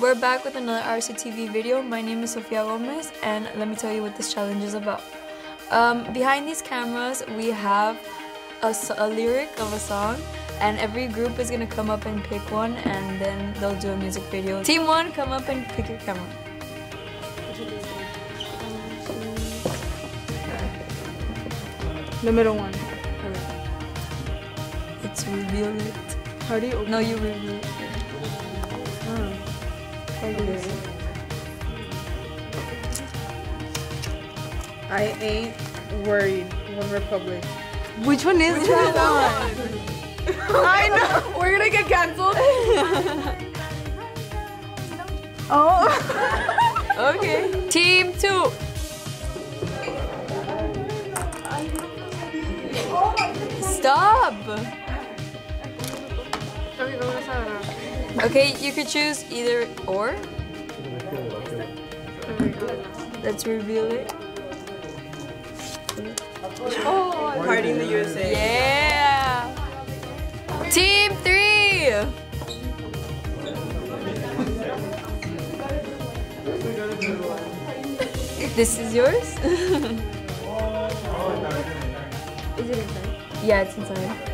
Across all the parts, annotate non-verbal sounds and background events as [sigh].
We're back with another RCTV video. My name is Sofia Gomez and let me tell you what this challenge is about. Um, behind these cameras we have a, a, lyric of a song and every group is gonna come up and pick one and then they'll do a music video. Team one, come up and pick your camera. The middle one. It's reveal it. How do you No, you reveal it. Oh. I ain't worried. OneRepublic. Which one is Which that one? [laughs] I know. We're gonna get canceled. [laughs] oh. [laughs] okay. Team two. Stop. Okay, you could choose either or. Let's reveal it. Oh, Party in the USA. Yeah. Team three. this is yours? [laughs] is it inside? Yeah, it's inside.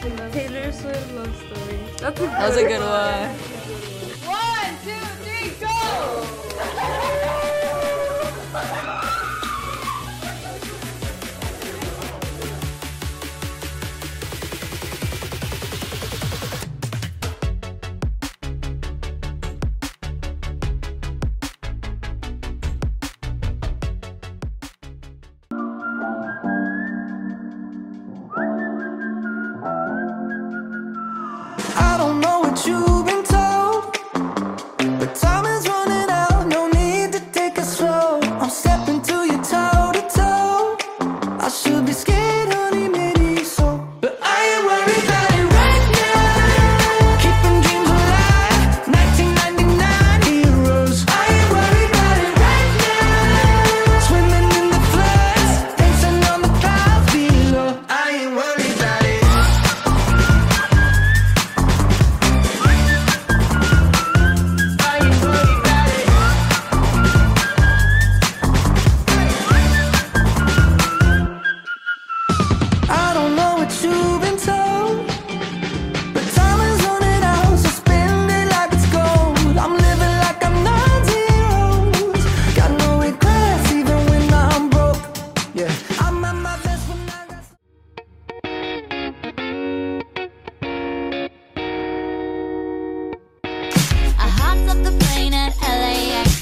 Taylor Swift love story. That's a good That was a good one. One, two, three, go! [laughs]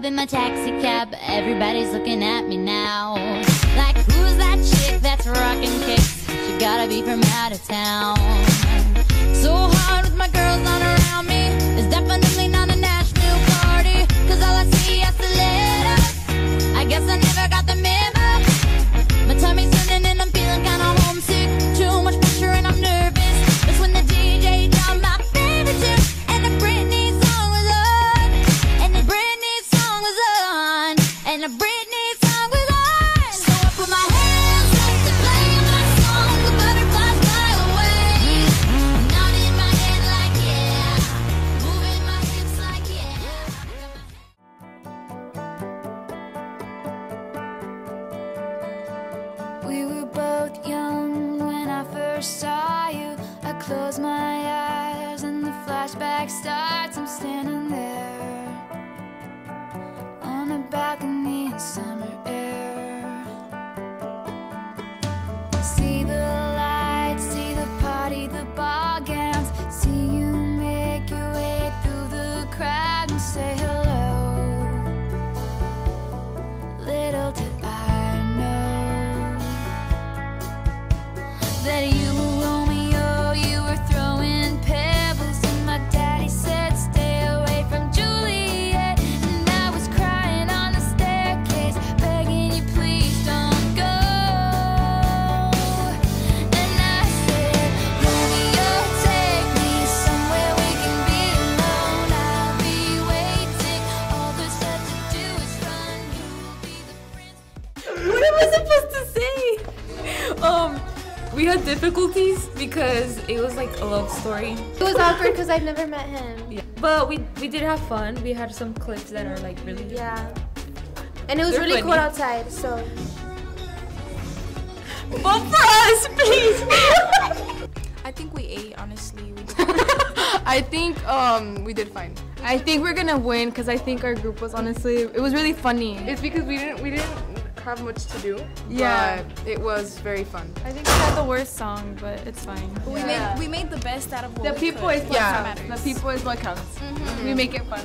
Club in my taxi cab. Everybody's looking at me now. Like, who's that chick that's rocking kicks? She gotta be from out of town. We were both young when I first saw you. I close my eyes and the flashback starts. I'm standing there On a balcony in summer air. See the lights, see the party, the ball gowns. See you make your way through the crowd and say we had difficulties because it was like a love story. It was awkward because I've never met him. Yeah. But we we did have fun. We had some clips that are like really Yeah. And it was They're really funny. cold outside, so Vote for us, please. [laughs] I think we ate, honestly. We. [laughs] I think um we did fine. I think we're gonna win because I think our group was honestly it was really funny. It's because we didn't we didn't have much to do. Yeah. But it was very fun. I think we had the worst song, but it's fine. we made we made the best out of what The we people could. is That's yeah. matters. The people is what counts. Mm-hmm. We make it fun.